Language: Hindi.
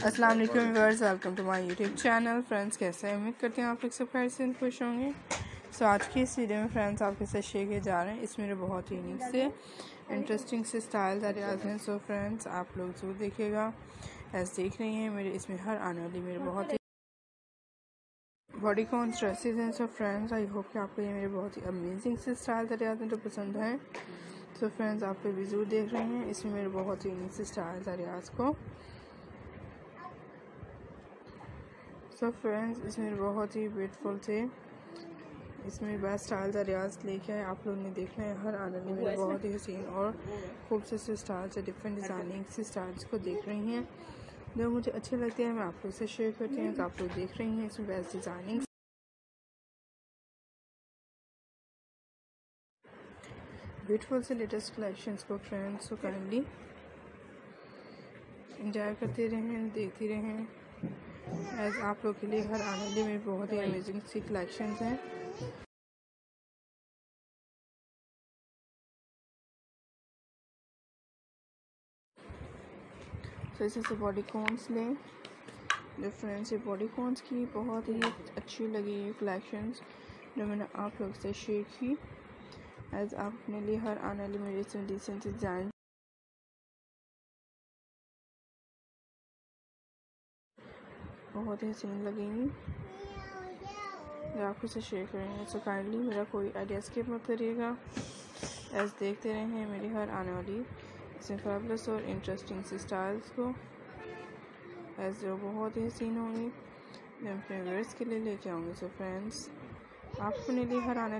अस्सलाम वालेकुम viewers welcome to my YouTube channel friends कैसे हैं? उम्मीद करते हैं आप लोग सब खैर से खुश होंगे। सो आज की इस वीडियो में फ्रेंड्स आपके साथ शेयर किए जा रहे हैं। इसमें मेरे बहुत ही यूनिक से इंटरेस्टिंग से स्टाइल दरियाज हैं। सो फ्रेंड्स आप लोग ज़रूर देखिएगा। ऐसे देख रही हैं, मेरे इसमें हर आने वाली मेरे बहुत ही बॉडी कॉन ड्रेसेस हैं। सो फ्रेंड्स आई होप कि आपको ये मेरे बहुत ही अमेजिंग से स्टाइल दरियाज हैं जो पसंद हैं। सो फ्रेंड्स आप लोग भी ज़रूर देख रहे हैं। इसमें मेरे बहुत ही यूनिक से स्टाइल दरियाज को। सो फ्रेंड्स इसमें बहुत ही ब्यूटीफुल थे। इसमें बेस्ट स्टाइल का रियाज लेके आए। आप लोग ने देखना है, हर आने में बहुत ही हसीन और खूबसूरत से स्टाइल्स है डिफरेंट डिज़ाइनिंग से स्टाइल्स को देख रही हैं। जो मुझे अच्छे लगते हैं, मैं आप लोग से शेयर करती हूँ तो आप लोग देख रही हैं इसमें बेस्ट डिज़ाइनिंग ब्यूटीफुल से लेटेस्ट कलेक्शंस को फ्रेंड्स को काइंडली इंजॉय करते रहें, देखती रहें। एज आप लोग के लिए हर आने में बहुत ही अमेजिंग सी कलेक्शन हैं। तो इसे से बॉडी कॉन्स लें। डिफरेंस बॉडी कॉन्स की बहुत ही अच्छी लगी ये कलेक्शंस जो मैंने आप लोग से शेयर की। एज आप अपने लिए हर आने वाली मेरी डिसेंट डिज़ाइन बहुत ही हसीन लगेंगी आपको इसे शेयर करेंगे सो काइंडली मेरा कोई आइडिया स्किप मत करिएगा। एज देखते रहें मेरी हर आने वाली फैबलस और इंटरेस्टिंग सी स्टाइल्स को। ऐसे जो बहुत ही हसीन होंगी, मैं अपने वेयर्स के लिए लेके आऊँगी सो फ्रेंड्स आपको अपने लिए हर आने